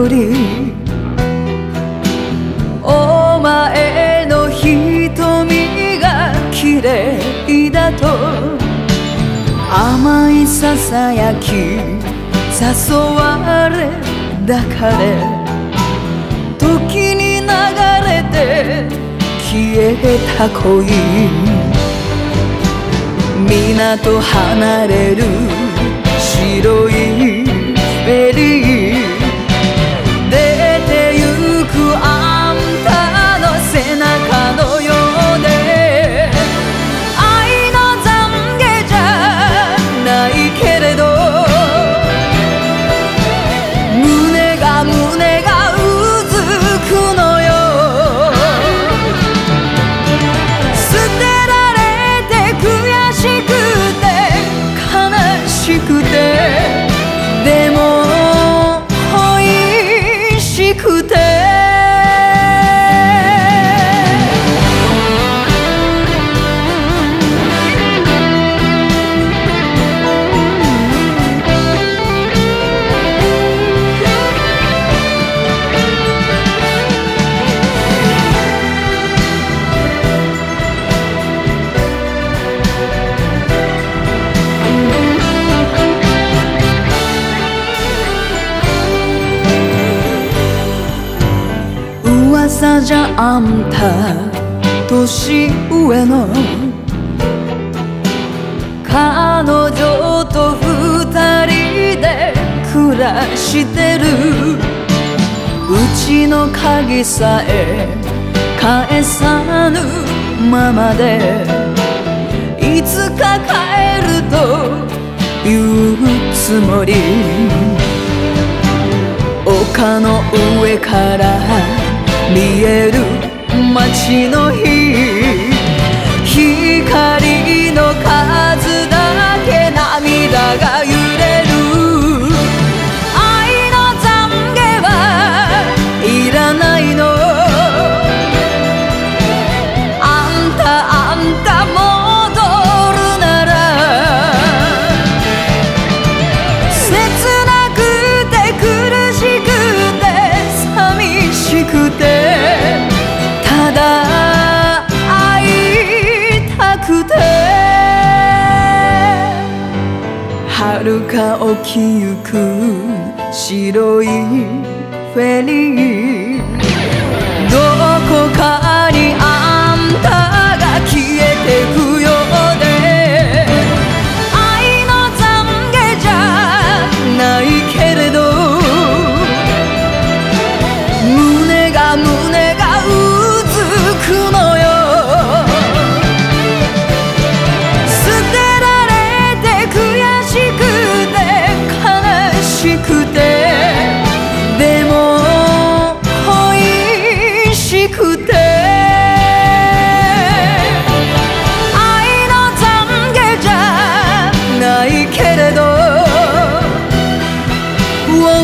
よりお前の瞳が綺麗だと甘いささやき誘われ抱かれ時に流れて消えた恋。港離れるじゃあんた年上の彼女と二人で暮らしてる。うちの鍵さえ返さぬままで。いつか帰ると言うつもり。丘の上から見える街の日遥か沖ゆく白いフェリー。どこか Whoa.